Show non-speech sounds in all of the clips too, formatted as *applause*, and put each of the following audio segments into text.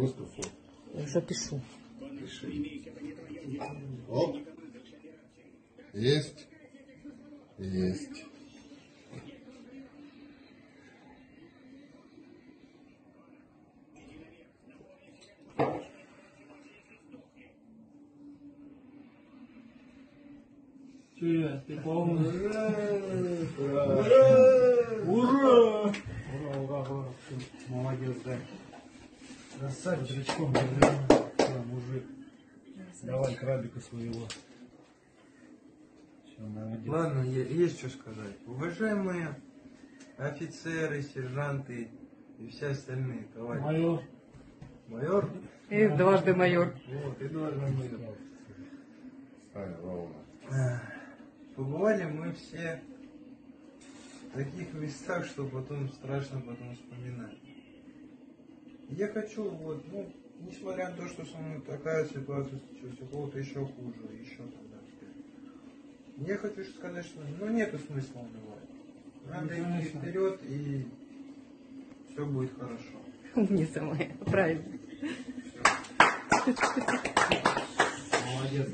Просто фото. Я пишу. Пиши. Оп. Есть. Есть. Че, ты полный? Ура! Ура! Ура, ура, ура. Ты Молодец, да. Красавчик, речком, да, мужик. Давай крабика своего. Все, молодец. Ладно, е- есть что сказать. Уважаемые офицеры, сержанты и все остальные товарищи. Майор. Майор? І дважди майор. Вот, и должен майор. Побывали мы все в таких местах, что потом страшно потом вспоминать. Я хочу, вот, ну, несмотря на то, что со мной такая ситуация случилась, у кого-то еще хуже, еще там, да, я хочу сказать, что ну нету смысла унывать. Надо идти вперед и все будет хорошо. *laughs* Умниця моя, *laughs* правильно. Молодец.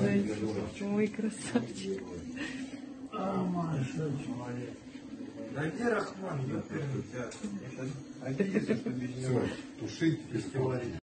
Зайчик, Ой, красавчик. Молодец. Да где Рахман, один, что без него. Все, тушить фестиваль.